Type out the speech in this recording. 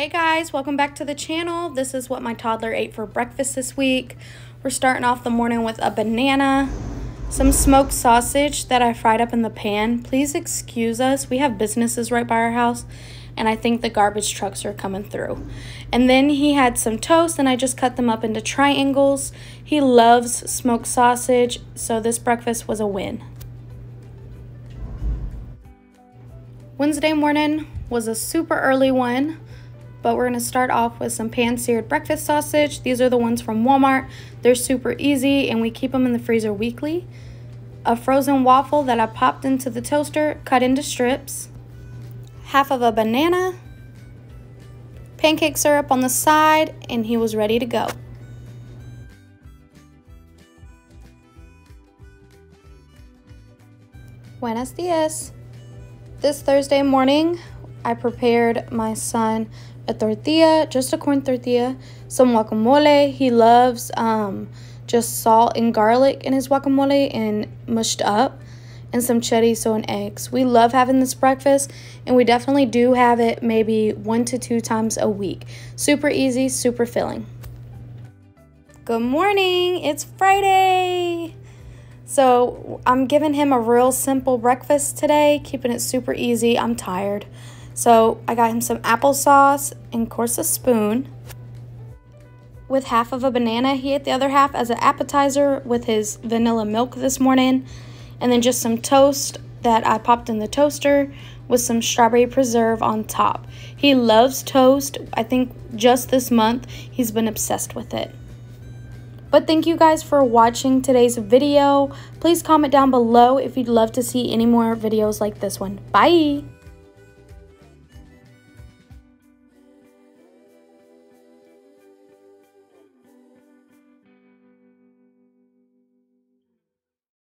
Hey guys, welcome back to the channel. This is what my toddler ate for breakfast this week. We're starting off the morning with a banana, some smoked sausage that I fried up in the pan. Please excuse us. We have businesses right by our house and I think the garbage trucks are coming through. And then he had some toast and I just cut them up into triangles. He loves smoked sausage, so this breakfast was a win. Wednesday morning was a super early one but we're to start off with some pan-seared breakfast sausage. These are the ones from Walmart. They're super easy and we keep them in the freezer weekly. A frozen waffle that I popped into the toaster, cut into strips. Half of a banana. Pancake syrup on the side and he was ready to go. Buenos dias. This Thursday morning, I prepared my son a tortilla, just a corn tortilla, some guacamole. He loves um, just salt and garlic in his guacamole and mushed up, and some chorizo and eggs. We love having this breakfast, and we definitely do have it maybe one to two times a week. Super easy, super filling. Good morning, it's Friday. So I'm giving him a real simple breakfast today, keeping it super easy. I'm tired. So I got him some applesauce and of course a spoon. With half of a banana, he ate the other half as an appetizer with his vanilla milk this morning. And then just some toast that I popped in the toaster with some strawberry preserve on top. He loves toast. I think just this month he's been obsessed with it. But thank you guys for watching today's video. Please comment down below if you'd love to see any more videos like this one. Bye!